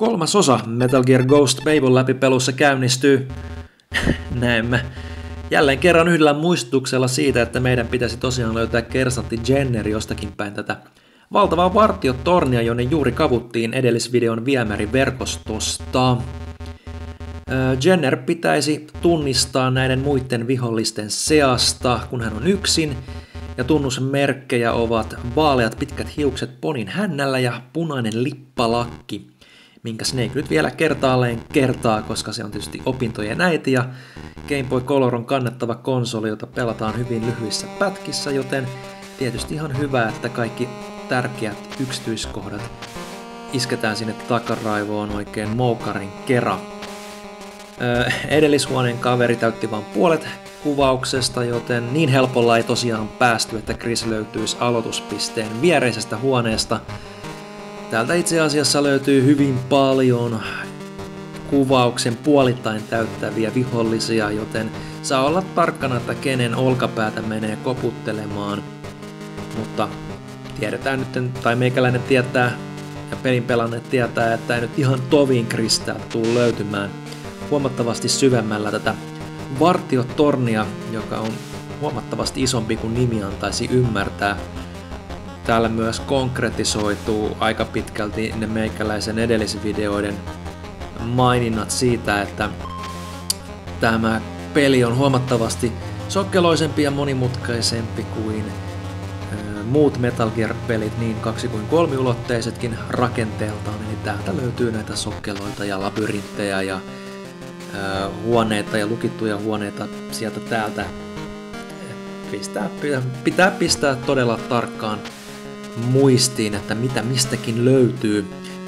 Kolmas osa Metal Gear Ghost Babel läpipelussa käynnistyy. Näemme. Jälleen kerran yhdellä muistutuksella siitä, että meidän pitäisi tosiaan löytää kersantti Jenner jostakin päin tätä valtavaa vartiotornia, jonne juuri kavuttiin edellisvideon viemäriverkostosta. Jenner pitäisi tunnistaa näiden muiden vihollisten seasta, kun hän on yksin, ja tunnusmerkkejä ovat vaaleat pitkät hiukset ponin hännällä ja punainen lippalakki, minkä Snake nyt vielä kertaalleen kertaa, koska se on tietysti opintojen äiti ja Game Boy Color on kannettava konsoli, jota pelataan hyvin lyhyissä pätkissä, joten tietysti ihan hyvä, että kaikki tärkeät yksityiskohdat isketään sinne takaraivoon oikein moukarin kera. Öö, edellishuoneen kaveri täytti vain puolet kuvauksesta, joten niin helpolla ei tosiaan päästy, että Chris löytyisi aloituspisteen viereisestä huoneesta. Täältä itse asiassa löytyy hyvin paljon kuvauksen puolittain täyttäviä vihollisia, joten saa olla tarkkana, että kenen olkapäätä menee koputtelemaan. Mutta tiedetään nyt, tai meikäläinen tietää, ja pelin pelanneet tietää, että ei nyt ihan tovin Kristä tuu löytymään huomattavasti syvemmällä tätä vartiotornia, joka on huomattavasti isompi kuin nimi antaisi ymmärtää. Täällä myös konkretisoituu aika pitkälti ne meikäläisen edellisvideoiden maininnat siitä, että tämä peli on huomattavasti sokkeloisempi ja monimutkaisempi kuin muut Metal Gear-pelit, niin kaksi kuin kolmiulotteisetkin rakenteeltaan, eli täältä löytyy näitä sokkeloita ja labyrinttejä ja huoneita ja lukittuja huoneita sieltä täältä. Pistää, pitää pistää todella tarkkaan muistiin, että mitä mistäkin löytyy.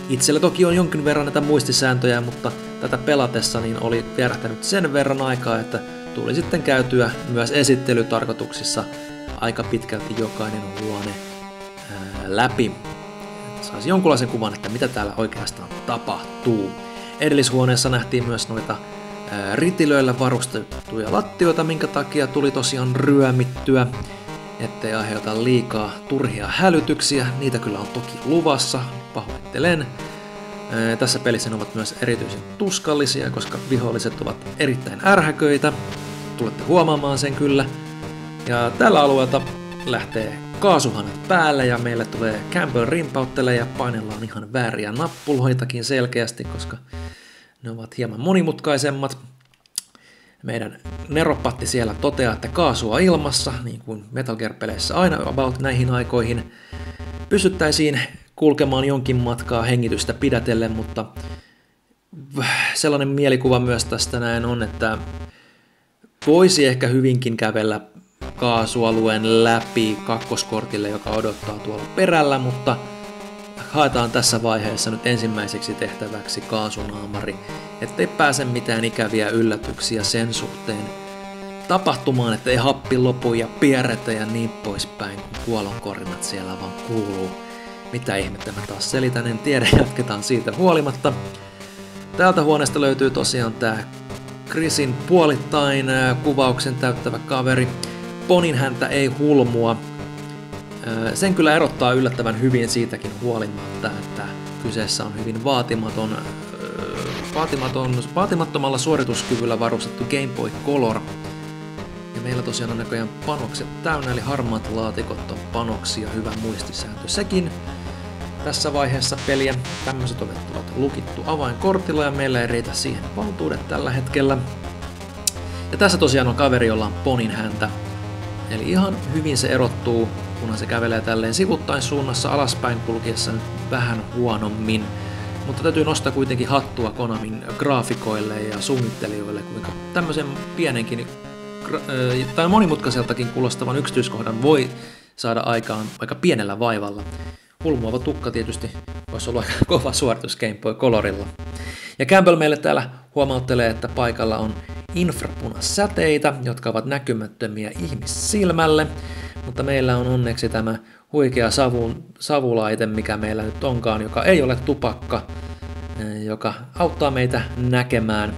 Itsellä toki on jonkin verran näitä muistisääntöjä, mutta tätä pelatessa niin oli vierähtänyt sen verran aikaa, että tuli sitten käytyä myös esittelytarkoituksissa aika pitkälti jokainen huone ää, läpi. Saisi jonkunlaisen kuvan, että mitä täällä oikeastaan tapahtuu. Edellishuoneessa nähtiin myös noita ää, ritilöillä varustettuja lattioita, minkä takia tuli tosiaan ryömittyä, ettei aiheuta liikaa turhia hälytyksiä. Niitä kyllä on toki luvassa, pahoittelen. Tässä pelissä ne ovat myös erityisen tuskallisia, koska viholliset ovat erittäin ärhäköitä. Tulette huomaamaan sen kyllä. Ja tällä alueelta lähtee kaasuhanat päälle ja meille tulee Campbell rimpauttele ja painellaan ihan vääriä nappuloitakin selkeästi, koska ne ovat hieman monimutkaisemmat. Meidän neropatti siellä toteaa, että kaasua ilmassa, niin kuin Metal Gear-peleissä aina about näihin aikoihin. Pystyttäisiin kulkemaan jonkin matkaa hengitystä pidätellen, mutta sellainen mielikuva myös tästä näin on, että voisi ehkä hyvinkin kävellä kaasualueen läpi kakkoskortille, joka odottaa tuolla perällä, mutta haetaan tässä vaiheessa nyt ensimmäiseksi tehtäväksi kaasunaamari, ettei pääse mitään ikäviä yllätyksiä sen suhteen tapahtumaan, ettei happi lopu ja pierretä ja niin poispäin, kun kuolonkorinat siellä vaan kuuluu. Mitä ihmettä mä taas selitän, en tiedä, jatketaan siitä huolimatta. Täältä huoneesta löytyy tosiaan tää Chrisin puolittain kuvauksen täyttävä kaveri, Ponin häntä ei hulmua. Sen kyllä erottaa yllättävän hyvin siitäkin huolimatta, että kyseessä on hyvin vaatimaton, vaatimaton, vaatimattomalla suorituskyvyllä varustettu Game Boy Color. Ja meillä tosiaan on näköjään panokset täynnä, eli harmaat laatikot on panoksia, hyvä muistisääntö sekin. Tässä vaiheessa peliä tämmöiset ovet ovat lukittu avainkortilla ja meillä ei riitä siihen valtuudet tällä hetkellä. Ja tässä tosiaan on kaveri, jolla on ponin häntä Eli ihan hyvin se erottuu, kunhan se kävelee tälleen sivuttain suunnassa alaspäin kulkiessa vähän huonommin. Mutta täytyy nostaa kuitenkin hattua Konamin graafikoille ja suunnittelijoille, kuinka tämmöisen pienenkin tai monimutkaiseltakin kuulostavan yksityiskohdan voi saada aikaan aika pienellä vaivalla. Hulmuava tukka tietysti voisi olla aika kova suoritus Game Boy Colorilla. Ja Campbell meille täällä huomauttelee, että paikalla on infrapunasäteitä, jotka ovat näkymättömiä ihmissilmälle, mutta meillä on onneksi tämä huikea savun, savulaite, mikä meillä nyt onkaan, joka ei ole tupakka, eh, joka auttaa meitä näkemään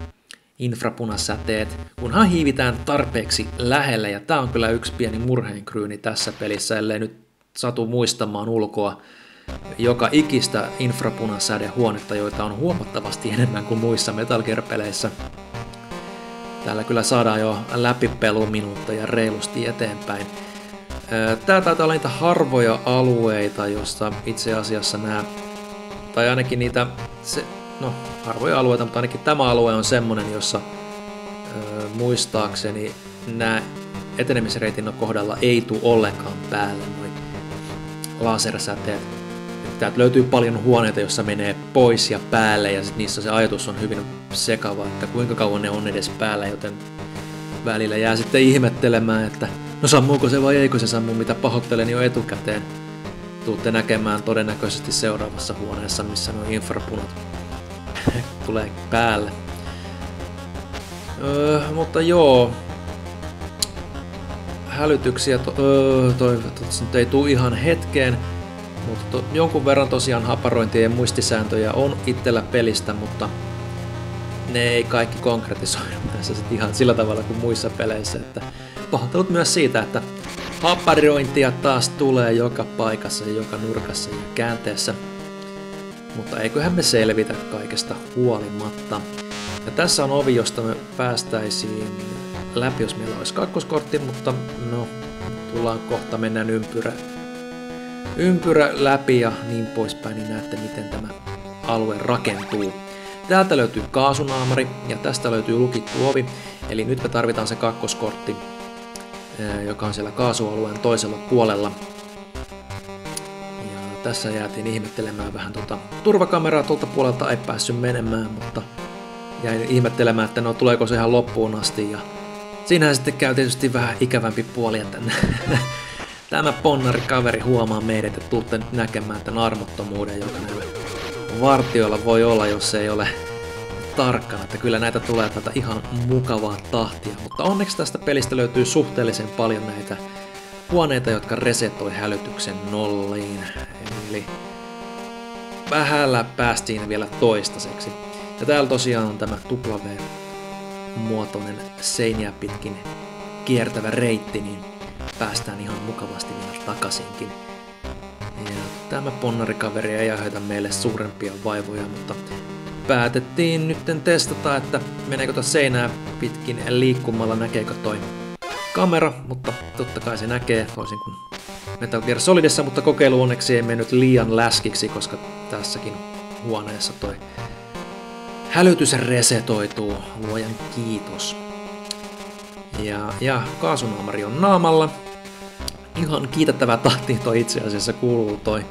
infrapunasäteet, kunhan hiivitään tarpeeksi lähelle, ja tämä on kyllä yksi pieni murheenkryyni tässä pelissä, ellei nyt satu muistamaan ulkoa joka ikistä infrapunasädehuonetta, joita on huomattavasti enemmän kuin muissa Metal Gear-peleissä. Täällä kyllä saadaan jo läpipeluminuutteja reilusti eteenpäin. Tää taitaa olla niitä harvoja alueita, joissa itse asiassa nämä, tai ainakin niitä, se, no harvoja alueita, mutta ainakin tämä alue on semmonen, jossa ö, muistaakseni nämä etenemisreitin kohdalla ei tule ollenkaan päälle noin lasersäteet. Täältä löytyy paljon huoneita, jossa menee pois ja päälle ja sit niissä se ajatus on hyvin sekava, että kuinka kauan ne on edes päällä, joten välillä jää sitten ihmettelemään, että no sammuuko se vai eikö se sammu, mitä pahoittelen jo etukäteen. Tuutte näkemään todennäköisesti seuraavassa huoneessa, missä nuo infrapunat tulee päälle. Öö, mutta joo, hälytyksiä to, öö, toivottavasti ei tule ihan hetkeen, mutta to, jonkun verran tosiaan haparointia ja muistisääntöjä on itsellä pelistä, mutta ne ei kaikki konkretisoidu tässä sit ihan sillä tavalla kuin muissa peleissä, että pahoittelut myös siitä, että haparointia taas tulee joka paikassa ja joka nurkassa ja käänteessä. Mutta eiköhän me selvitä kaikesta huolimatta. Ja tässä on ovi, josta me päästäisiin läpi, jos meillä olisi kakkoskortti, mutta no, tullaan kohta mennään ympyrä, ympyrä läpi ja niin poispäin, niin näette miten tämä alue rakentuu. Täältä löytyy kaasunaamari ja tästä löytyy lukittu ovi, eli nyt me tarvitaan se kakkoskortti, joka on siellä kaasualueen toisella puolella. Ja tässä jäätiin ihmettelemään vähän tuota turvakameraa tuolta puolelta, ei päässyt menemään, mutta jäin ihmettelemään, että no tuleeko se ihan loppuun asti ja Siinähän sitten käy tietysti vähän ikävämpi puoli, että tämä ponnari kaveri huomaa meidät ja tuutte näkemään tämän armottomuuden, joka näillä vartioilla voi olla, jos ei ole tarkkana, että kyllä näitä tulee tätä ihan mukavaa tahtia, mutta onneksi tästä pelistä löytyy suhteellisen paljon näitä huoneita, jotka resetoi hälytyksen nolliin, eli vähällä päästiin vielä toistaiseksi. Ja täällä tosiaan on tämä W muotoinen seiniä pitkin kiertävä reitti, niin päästään ihan mukavasti vielä takaisinkin. Ja tämä ponnarikaveri ei aiheuta meille suurempia vaivoja, mutta päätettiin nytten testata, että meneekö tuossa seinää pitkin liikkumalla, näkeekö toi kamera, mutta totta kai se näkee toisin kuin Metal Gear Solidissa, mutta kokeilu onneksi ei mennyt liian läskiksi, koska tässäkin huoneessa toi hälytys resetoituu, luojan kiitos. Ja, ja kaasunaamari on naamalla. Ihan kiitettävä tahti toi itse asiassa kuuluu toi,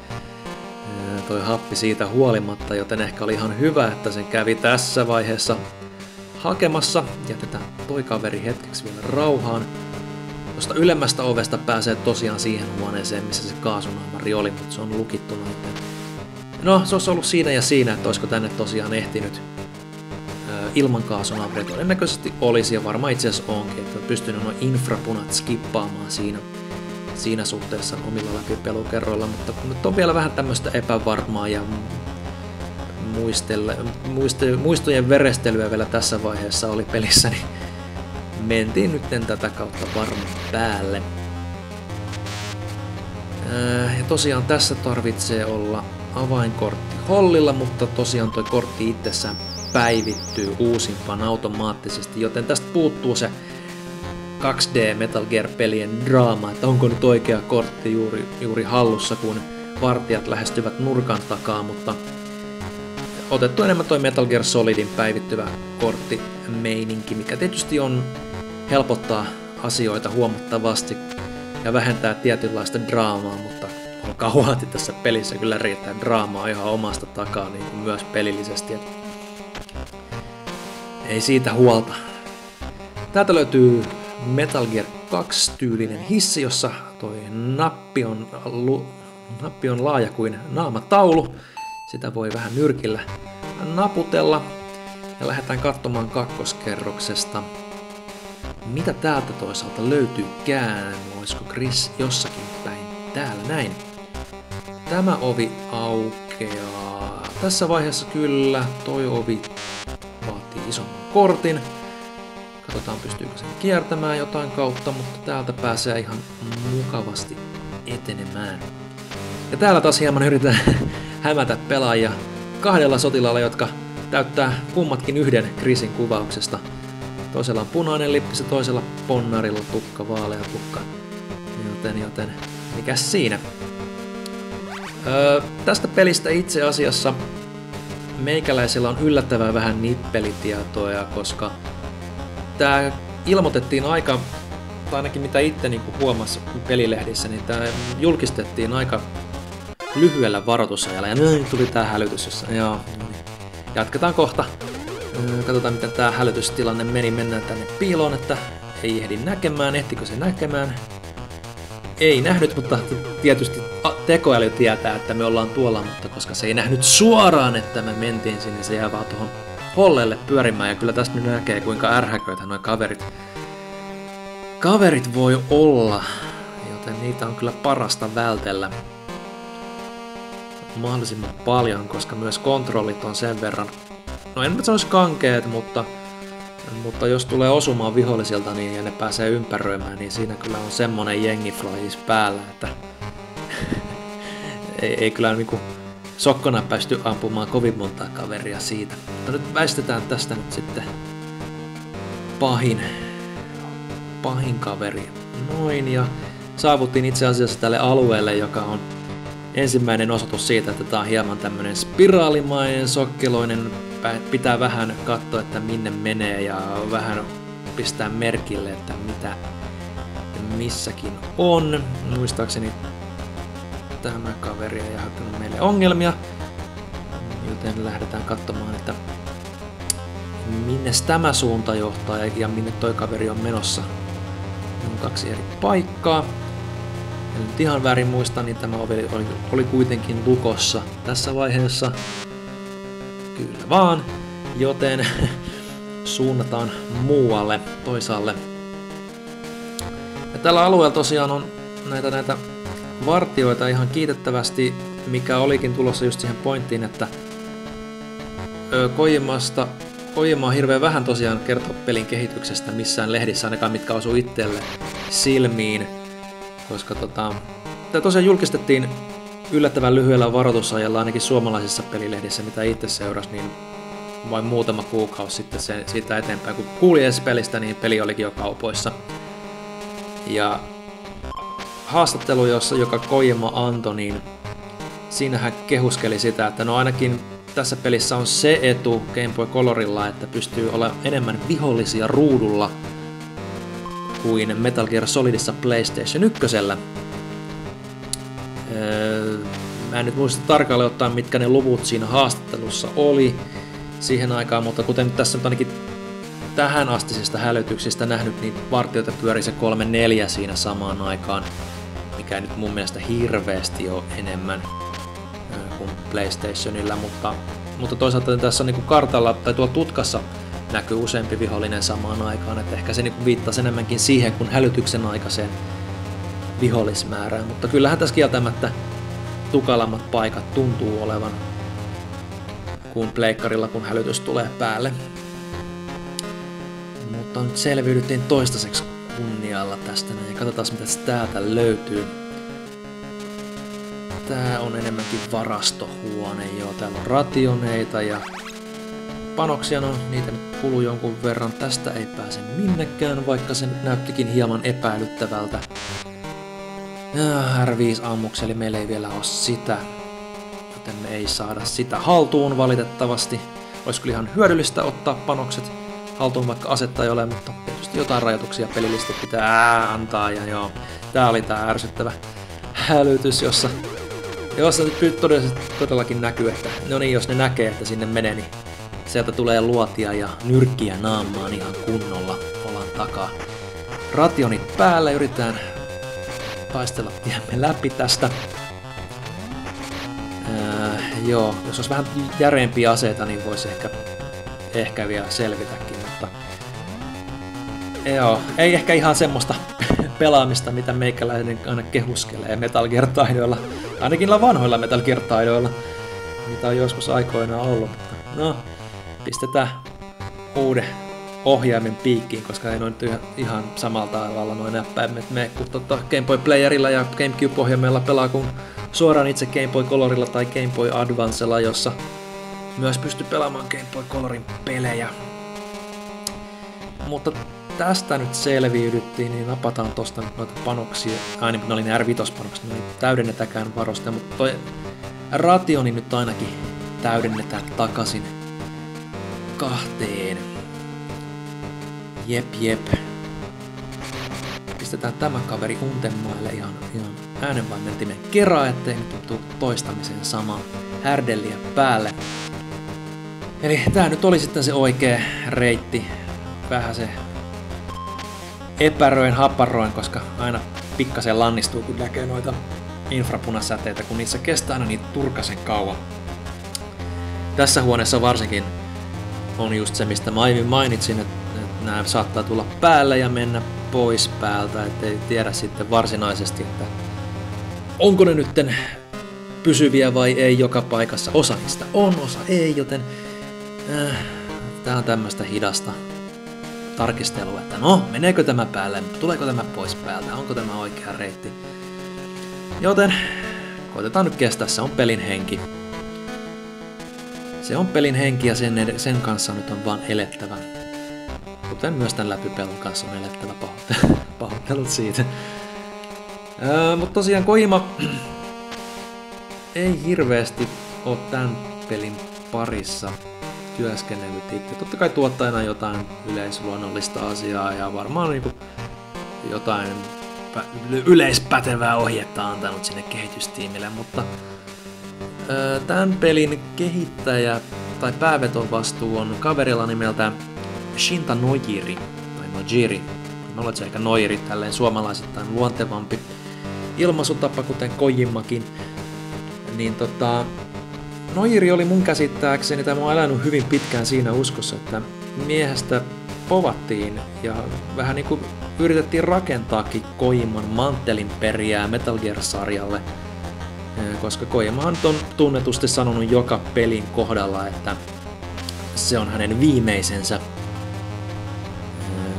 toi happi siitä huolimatta, joten ehkä oli ihan hyvä, että sen kävi tässä vaiheessa hakemassa. Jätetään toi kaveri hetkeksi vielä rauhaan. Tuosta ylemmästä ovesta pääsee tosiaan siihen huoneeseen, missä se kaasunaamari oli, mutta se on lukittuna. No, se olisi ollut siinä ja siinä, että olisiko tänne tosiaan ehtinyt ilman kaasunaapuri todennäköisesti olisi ja varmaan itse asiassa onkin, että pystynyt noin infrapunat skippaamaan siinä, siinä suhteessa omilla läpipelukerroilla, mutta nyt on vielä vähän tämmöistä epävarmaa ja muistelle, muiste, muistojen verestelyä vielä tässä vaiheessa oli pelissä, niin mentiin nyt tätä kautta varmaan päälle. Ja tosiaan tässä tarvitsee olla avainkortti hollilla, mutta tosiaan toi kortti itsessään päivittyy uusimpaan automaattisesti, joten tästä puuttuu se 2D Metal Gear-pelien draama, että onko nyt oikea kortti juuri, juuri hallussa, kun vartijat lähestyvät nurkan takaa, mutta otettu enemmän toi Metal Gear Solidin päivittyvä kortti meininki, mikä tietysti on helpottaa asioita huomattavasti ja vähentää tietynlaista draamaa, mutta olkaa huolti tässä pelissä kyllä riittää draamaa ihan omasta takaa niin kuin myös pelillisesti. Ei siitä huolta. Täältä löytyy Metal Gear 2-tyylinen hissi, jossa toi nappi on, lu, nappi on laaja kuin naamataulu. Sitä voi vähän nyrkillä naputella. Ja lähdetään katsomaan kakkoskerroksesta. Mitä täältä toisaalta löytyykään? Olisiko Chris jossakin päin? Täällä näin. Tämä ovi aukeaa. Tässä vaiheessa kyllä toi ovi ison kortin. Katsotaan pystyykö sen kiertämään jotain kautta, mutta täältä pääsee ihan mukavasti etenemään. Ja täällä taas hieman yritetään hämätä pelaajia kahdella sotilaalla, jotka täyttää kummatkin yhden kriisin kuvauksesta. Toisella on punainen lippi, se toisella ponnarilla tukka, vaalea tukka. Joten, joten, mikä siinä? Öö, tästä pelistä itse asiassa meikäläisellä on yllättävän vähän nippelitietoja, koska tämä ilmoitettiin aika, tai ainakin mitä itse niin huomasi pelilehdissä, niin tämä julkistettiin aika lyhyellä varoitusajalla, ja nyt tuli tämä hälytys, jossa joo, jatketaan kohta. Öö, katsotaan, miten tämä hälytystilanne meni. Mennään tänne piiloon, että ei ehdi näkemään. Ehtikö se näkemään? Ei nähnyt, mutta tietysti tekoäly tietää, että me ollaan tuolla, mutta koska se ei nähnyt suoraan, että me mentiin sinne, se jää vaan tuohon hollelle pyörimään. Ja kyllä tästä nyt näkee, kuinka ärhäköitä nuo kaverit, kaverit voi olla, joten niitä on kyllä parasta vältellä mahdollisimman paljon, koska myös kontrollit on sen verran, no en nyt sanoisi kankeet, mutta, mutta jos tulee osumaan vihollisilta niin ja ne pääsee ympäröimään, niin siinä kyllä on semmonen jengi päällä, että ei, ei kyllä niinku sokkona päästy ampumaan kovin montaa kaveria siitä. Mutta nyt väistetään tästä nyt sitten pahin, pahin kaveri. Noin, ja saavuttiin itse asiassa tälle alueelle, joka on ensimmäinen osoitus siitä, että tämä on hieman tämmöinen spiraalimainen, sokkeloinen, pitää vähän katsoa, että minne menee ja vähän pistää merkille, että mitä missäkin on. Muistaakseni tämä kaveri ei aiheuttanut meille ongelmia, joten lähdetään katsomaan, että minne tämä suunta johtaa ja minne toi kaveri on menossa. On kaksi eri paikkaa en nyt ihan väärin muista, niin tämä oli, oli, oli kuitenkin lukossa tässä vaiheessa. Kyllä vaan, joten suunnataan muualle, toisaalle. Ja tällä alueella tosiaan on näitä, näitä vartioita ihan kiitettävästi, mikä olikin tulossa just siihen pointtiin, että Kojimasta Kojima on hirveän vähän tosiaan kertoa pelin kehityksestä missään lehdissä, ainakaan mitkä osuu itselle silmiin koska tota, tämä tosiaan julkistettiin yllättävän lyhyellä varoitusajalla ainakin suomalaisissa pelilehdissä, mitä itse seurasi, niin vain muutama kuukausi sitten sen, siitä eteenpäin. Kun kuuli edes pelistä, niin peli olikin jo kaupoissa. Ja haastattelu, jossa joka Kojima antoi, niin siinä hän kehuskeli sitä, että no ainakin tässä pelissä on se etu Game Boy Colorilla, että pystyy olemaan enemmän vihollisia ruudulla kuin Metal Gear Solidissa PlayStation 1. Öö, mä en nyt muista tarkalleen ottaa, mitkä ne luvut siinä haastattelussa oli siihen aikaan, mutta kuten tässä nyt ainakin tähän astisista hälytyksistä nähnyt, niin vartioita pyöri se 3-4 siinä samaan aikaan, mikä nyt mun mielestä hirveästi on enemmän kuin PlayStationilla, mutta, mutta toisaalta tässä on niin kuin kartalla tai tuolla tutkassa näkyy useampi vihollinen samaan aikaan, että ehkä se niin viittasi enemmänkin siihen kuin hälytyksen aikaiseen vihollismäärään, mutta kyllähän tässä kieltämättä tukalammat paikat tuntuu olevan kuin pleikkarilla, kun hälytys tulee päälle. Mutta nyt selviydyttiin toistaiseksi kunnialla tästä näin. Katsotaan mitä täältä löytyy. Tää on enemmänkin varastohuone, joo. Täällä on rationeita ja panoksia, no niitä nyt kuluu jonkun verran. Tästä ei pääse minnekään, vaikka se näyttikin hieman epäilyttävältä. R5 eli meillä ei vielä ole sitä, joten me ei saada sitä haltuun valitettavasti. Olisi kyllä ihan hyödyllistä ottaa panokset haltuun, vaikka asetta ei ole, mutta tietysti jotain rajoituksia pelillisesti pitää antaa. Ja joo, tää oli tää ärsyttävä hälytys, jossa, jossa nyt todellakin näkyy, että no niin, jos ne näkee, että sinne menee, niin Sieltä tulee luotia ja nyrkkiä naamaan ihan kunnolla olan takaa. Rationit päällä, yritetään taistella tiemme läpi tästä. Ää, joo, jos olisi vähän järeempiä aseita, niin voisi ehkä, ehkä vielä selvitäkin, joo, ei ehkä ihan semmoista pelaamista, mitä meikäläinen aina kehuskelee Metal Gear taidoilla, ainakin vanhoilla Metal Gear taidoilla, mitä on joskus aikoinaan ollut, mutta no, pistetään uuden ohjaimen piikkiin, koska ei noin ihan samalta tavalla noin näppäimet mene kuin tota Game Boy Playerilla ja GameCube-ohjaimella pelaa kuin suoraan itse Game Boy Colorilla tai Game Boy Advancella, jossa myös pystyy pelaamaan Game Boy Colorin pelejä. Mutta tästä nyt selviydyttiin, niin napataan tosta nyt noita panoksia. Aina kun ne oli ne R5-panokset, niin täydennetäkään varosta, mutta toi rationi nyt ainakin täydennetään takaisin kahteen. Jep, jep. Pistetään tämä kaveri untemaille ihan, ihan äänenvaimentimen kerran, ettei nyt tuu toistamiseen samaa härdelliä päälle. Eli tää nyt oli sitten se oikea reitti. Vähän se epäröin, happaroin, koska aina pikkasen lannistuu, kun näkee noita infrapunasäteitä, kun niissä kestää aina niitä turkasen kauan. Tässä huoneessa varsinkin on just se, mistä mä aiemmin mainitsin, että, että nämä saattaa tulla päälle ja mennä pois päältä, ettei tiedä sitten varsinaisesti, että onko ne nytten pysyviä vai ei joka paikassa. Osa niistä on, osa ei, joten äh, tää on tämmöistä hidasta tarkistelua, että no, meneekö tämä päälle, tuleeko tämä pois päältä, onko tämä oikea reitti. Joten koitetaan nyt kestää, se on pelin henki. Se on pelin henki ja sen, sen kanssa nyt on vaan elettävä. Kuten myös tämän läpipelun kanssa on elettävä pahoittelut siitä. Öö, Mutta tosiaan Koima ei hirveästi ole tämän pelin parissa työskennellyt itse. Totta kai tuottajana jotain yleisluonnollista asiaa ja varmaan niinku jotain yleispätevää ohjetta antanut sinne kehitystiimille, mutta tämän pelin kehittäjä tai päävetovastuu on kaverilla nimeltä Shinta Nojiri, tai Nojiri. Että se ehkä Noiri, tälleen suomalaisittain luontevampi ilmaisutapa, kuten Kojimmakin. Niin tota, Noiri oli mun käsittääkseni, tai mä oon elänyt hyvin pitkään siinä uskossa, että miehestä povattiin ja vähän niin kuin yritettiin rakentaakin Koiman mantelin periää Metal Gear-sarjalle, koska Koimahan on tunnetusti sanonut joka pelin kohdalla, että se on hänen viimeisensä,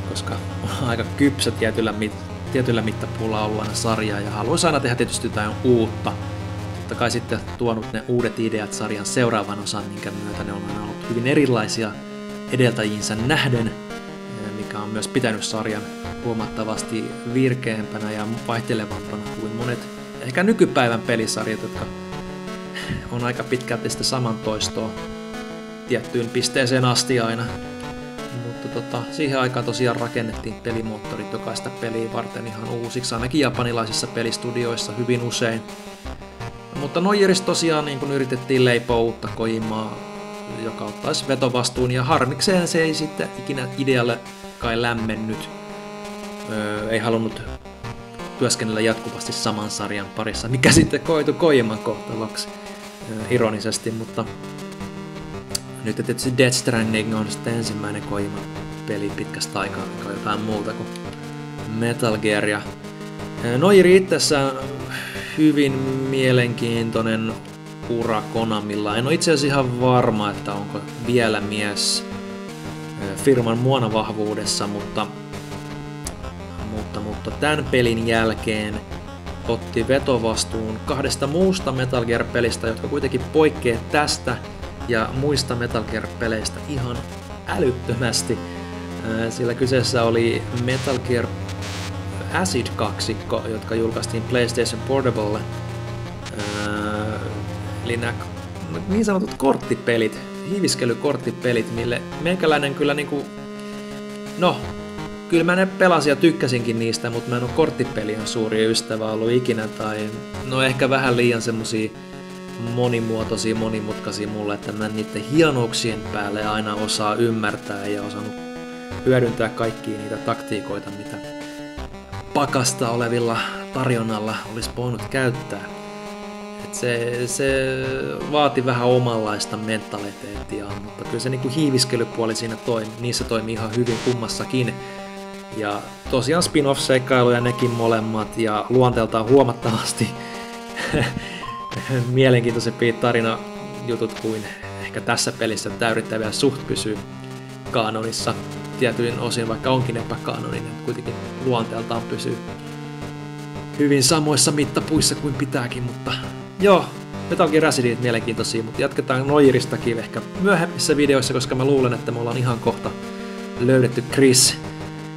koska on aika kypsä tietyllä, mit, tietyllä mittapuulla ollut aina sarjaa ja haluaisi aina tehdä tietysti jotain uutta. Totta kai sitten tuonut ne uudet ideat sarjan seuraavan osan, minkä myötä ne on ollut hyvin erilaisia edeltäjiinsä nähden, mikä on myös pitänyt sarjan huomattavasti virkeämpänä ja vaihtelevampana kuin monet ehkä nykypäivän pelisarjat, jotka on aika pitkälti sitä saman toistoa tiettyyn pisteeseen asti aina. Mutta tota, siihen aikaan tosiaan rakennettiin pelimoottorit jokaista peliä varten ihan uusiksi, ainakin japanilaisissa pelistudioissa hyvin usein. Mutta Noijeris tosiaan niin kun yritettiin leipoa uutta Kojimaa, joka ottaisi vetovastuun, ja harmikseen se ei sitten ikinä idealle kai lämmennyt. Öö, ei halunnut työskennellä jatkuvasti saman sarjan parissa, mikä sitten koitu Kojiman kohtaloksi ironisesti, mutta nyt tietysti Death Stranding on sitten ensimmäinen Kojima peli pitkästä aikaa, mikä on jotain muuta kuin Metal Gear. Ja Noiri itsessään hyvin mielenkiintoinen ura Konamilla. En ole itse asiassa ihan varma, että onko vielä mies firman muona vahvuudessa, mutta mutta, mutta tämän pelin jälkeen otti vetovastuun kahdesta muusta Metal Gear-pelistä, jotka kuitenkin poikkeaa tästä ja muista Metal Gear-peleistä ihan älyttömästi. Sillä kyseessä oli Metal Gear Acid 2, jotka julkaistiin PlayStation Portable. Eli nämä niin sanotut korttipelit, hiiviskelykorttipelit, mille meikäläinen kyllä niinku, no, kyllä mä ne pelasin ja tykkäsinkin niistä, mutta mä en ole korttipelien suuri ystävä ollut ikinä, tai no ehkä vähän liian semmosia monimuotoisia, monimutkaisia mulle, että mä niiden hienouksien päälle aina osaa ymmärtää ja osannut hyödyntää kaikkia niitä taktiikoita, mitä pakasta olevilla tarjonnalla olisi voinut käyttää. Et se, se vaati vähän omanlaista mentaliteettia, mutta kyllä se niinku hiiviskelypuoli siinä toimi, niissä toimi ihan hyvin kummassakin. Ja tosiaan spin-off-seikkailuja nekin molemmat ja luonteeltaan huomattavasti mielenkiintoisempia tarina jutut kuin ehkä tässä pelissä täydettäviä suht pysyy kanonissa tietyin osin, vaikka onkin epäkanoninen, kuitenkin luonteeltaan pysyy hyvin samoissa mittapuissa kuin pitääkin, mutta joo, Metal Gear Acidit mielenkiintoisia, mutta jatketaan Noiristakin ehkä myöhemmissä videoissa, koska mä luulen, että me ollaan ihan kohta löydetty Chris.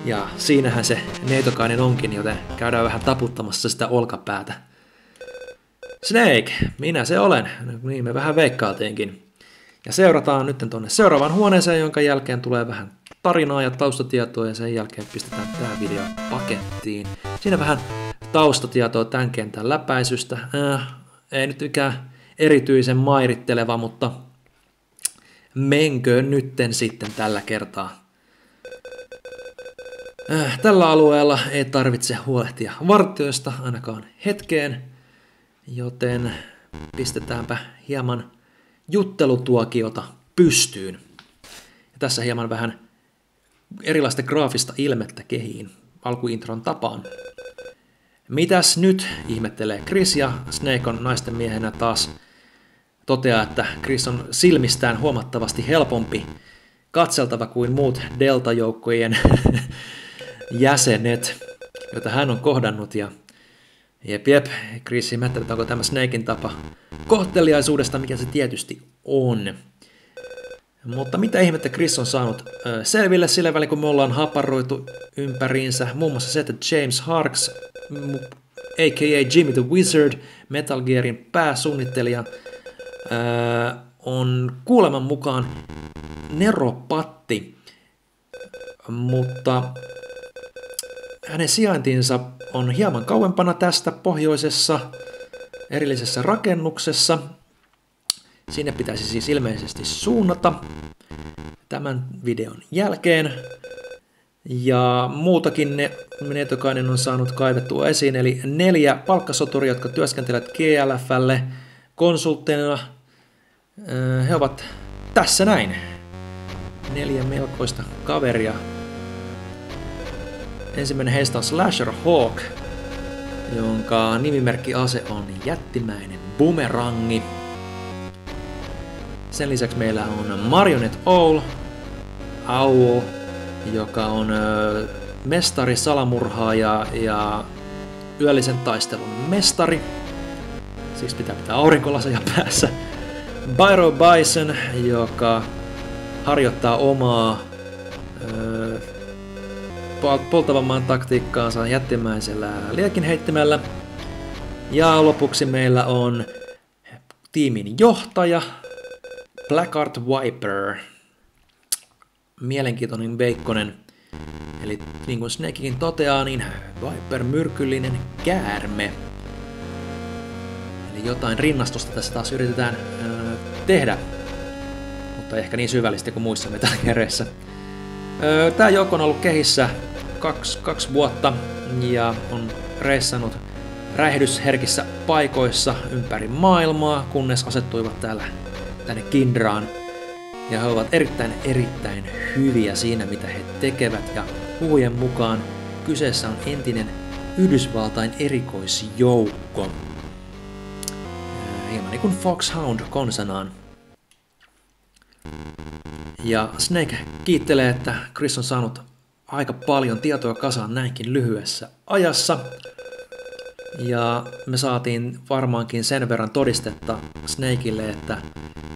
Ja siinähän se neitokainen onkin, joten käydään vähän taputtamassa sitä olkapäätä. Snake, minä se olen. Niin me vähän veikkaatiinkin. Ja seurataan nyt tuonne seuraavaan huoneeseen, jonka jälkeen tulee vähän tarinaa ja taustatietoa ja sen jälkeen pistetään tämä video pakettiin. Siinä vähän taustatietoa tämän kentän läpäisystä. Äh, ei nyt mikään erityisen mairitteleva, mutta menköön nytten sitten tällä kertaa. Äh, tällä alueella ei tarvitse huolehtia vartioista ainakaan hetkeen, joten pistetäänpä hieman juttelutuokiota pystyyn. Ja tässä hieman vähän erilaista graafista ilmettä kehiin alkuintron tapaan. Mitäs nyt, ihmettelee Chris ja Snake on naisten miehenä taas toteaa, että Chris on silmistään huomattavasti helpompi katseltava kuin muut Delta-joukkojen jäsenet, joita hän on kohdannut ja Jep, jep, Chris ihmettelee, onko tämä Snakein tapa kohteliaisuudesta, mikä se tietysti on. Mutta mitä ihmettä Chris on saanut selville sillä välin, kun me ollaan haparoitu ympäriinsä. Muun muassa se, että James Harks, a.k.a. Jimmy the Wizard, Metal Gearin pääsuunnittelija, on kuuleman mukaan neropatti. Mutta hänen sijaintinsa on hieman kauempana tästä pohjoisessa erillisessä rakennuksessa. Sinne pitäisi siis ilmeisesti suunnata tämän videon jälkeen. Ja muutakin ne Netokainen on saanut kaivettua esiin, eli neljä palkkasoturia, jotka työskentelevät GLFlle konsultteina. He ovat tässä näin. Neljä melkoista kaveria. Ensimmäinen heistä on Slasher Hawk, jonka nimimerkki ase on jättimäinen bumerangi. Sen lisäksi meillä on Marionette Owl, Owl, joka on ö, mestari, salamurhaaja ja yöllisen taistelun mestari. Siksi pitää pitää aurinkolaseja päässä. Byro Bison, joka harjoittaa omaa ö, poltavamman taktiikkaansa jättimäisellä liekin heittimellä. Ja lopuksi meillä on tiimin johtaja, Blackheart Viper. Mielenkiintoinen veikkonen. Eli niin kuin Snakekin toteaa, niin Viper myrkyllinen käärme. Eli jotain rinnastusta tässä taas yritetään öö, tehdä. Mutta ehkä niin syvällisesti kuin muissa metalligereissä. Öö, Tämä joukko on ollut kehissä kaksi, kaksi vuotta ja on reissannut räjähdysherkissä paikoissa ympäri maailmaa, kunnes asettuivat täällä tänne Kindraan. Ja he ovat erittäin erittäin hyviä siinä, mitä he tekevät, ja huhujen mukaan kyseessä on entinen Yhdysvaltain erikoisjoukko. Hieman niin kuin Foxhound konsanaan. Ja Snake kiittelee, että Chris on saanut aika paljon tietoa kasaan näinkin lyhyessä ajassa. Ja me saatiin varmaankin sen verran todistetta Snakeille, että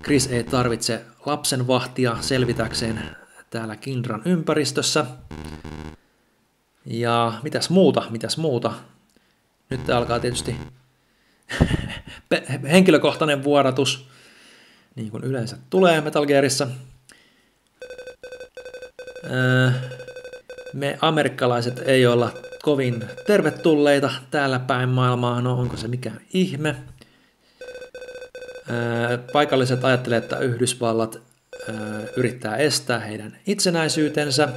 Chris ei tarvitse lapsen vahtia selvitäkseen täällä Kindran ympäristössä. Ja mitäs muuta, mitäs muuta. Nyt alkaa tietysti henkilökohtainen vuodatus, niin kuin yleensä tulee Metal Gearissa. Öö, me amerikkalaiset ei olla kovin tervetulleita täällä päin maailmaa, no onko se mikään ihme. Paikalliset ajattelevat, että Yhdysvallat yrittää estää heidän itsenäisyytensä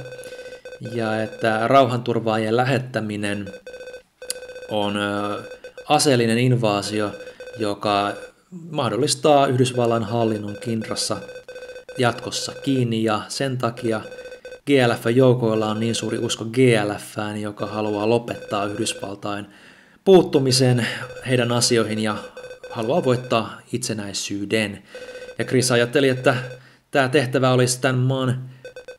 ja että rauhanturvaajien lähettäminen on aseellinen invaasio, joka mahdollistaa Yhdysvallan hallinnon kindrassa jatkossa kiinni. Ja sen takia GLF-joukoilla on niin suuri usko GLFään, joka haluaa lopettaa Yhdysvaltain puuttumisen heidän asioihin ja haluaa voittaa itsenäisyyden. Ja Chris ajatteli, että tämä tehtävä olisi tämän maan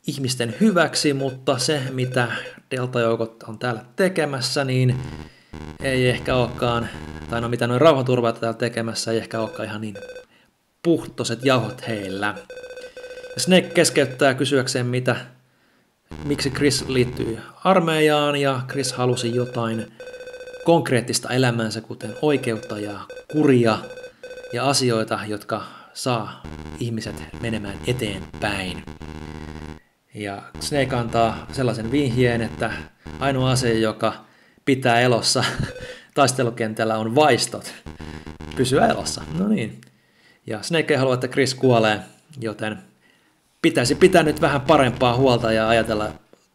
ihmisten hyväksi, mutta se mitä Delta-joukot on täällä tekemässä, niin ei ehkä olekaan, tai no mitä noin rauhanturvaajat täällä tekemässä, ei ehkä olekaan ihan niin puhtoiset jauhot heillä. Snake keskeyttää kysyäkseen, mitä, miksi Chris liittyy armeijaan, ja Chris halusi jotain konkreettista elämäänsä, kuten oikeutta ja kuria ja asioita, jotka saa ihmiset menemään eteenpäin. Ja Snake antaa sellaisen vihjeen, että ainoa ase, joka pitää elossa taistelukentällä on vaistot. Pysyä elossa. No niin. Ja Snake ei halua, että Chris kuolee, joten pitäisi pitää nyt vähän parempaa huolta ja ajatella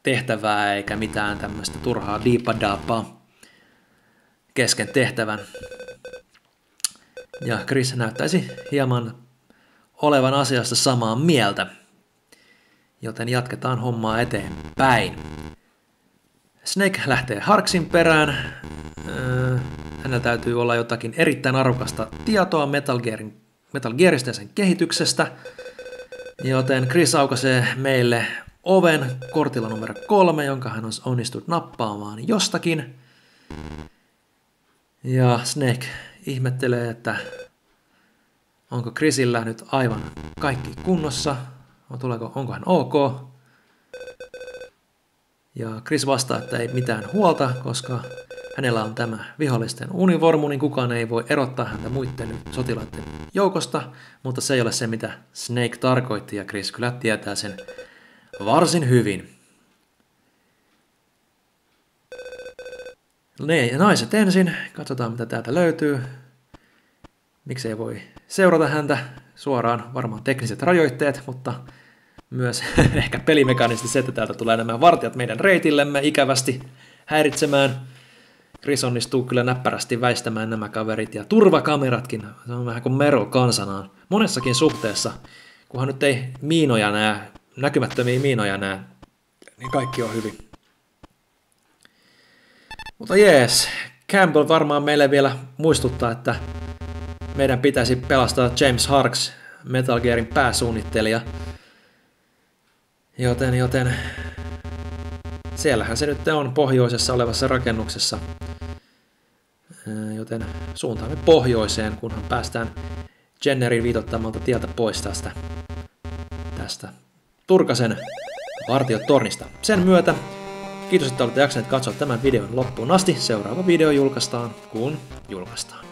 tehtävää eikä mitään tämmöistä turhaa diipadaapaa kesken tehtävän. Ja Chris näyttäisi hieman olevan asiasta samaa mieltä, joten jatketaan hommaa eteenpäin. Snake lähtee Harksin perään. Öö, hänellä täytyy olla jotakin erittäin arvokasta tietoa Metal, Gearin, Metal Gearista ja sen kehityksestä, joten Chris aukaisee meille oven kortilla numero kolme, jonka hän on onnistunut nappaamaan jostakin. Ja Snake ihmettelee, että onko Chrisillä nyt aivan kaikki kunnossa, tuleeko, onko hän ok. Ja Chris vastaa, että ei mitään huolta, koska hänellä on tämä vihollisten univormu, niin kukaan ei voi erottaa häntä muiden sotilaiden joukosta, mutta se ei ole se, mitä Snake tarkoitti, ja Chris kyllä tietää sen varsin hyvin. Ne naiset ensin, katsotaan mitä täältä löytyy. Miksei voi seurata häntä suoraan, varmaan tekniset rajoitteet, mutta myös ehkä pelimekaanisesti se, että täältä tulee nämä vartijat meidän reitillemme ikävästi häiritsemään. Chris onnistuu kyllä näppärästi väistämään nämä kaverit ja turvakameratkin, se on vähän kuin mero kansanaan. Monessakin suhteessa, kunhan nyt ei miinoja näe, näkymättömiä miinoja näe, niin kaikki on hyvin. Mutta jees, Campbell varmaan meille vielä muistuttaa, että meidän pitäisi pelastaa James Harks, Metal Gearin pääsuunnittelija. Joten, joten siellähän se nyt on pohjoisessa olevassa rakennuksessa. Joten suuntaamme pohjoiseen, kunhan päästään Jennerin viitottamalta tieltä pois tästä, tästä Turkasen vartiotornista. Sen myötä kiitos, että olette jaksaneet katsoa tämän videon loppuun asti. Seuraava video julkaistaan, kun julkaistaan.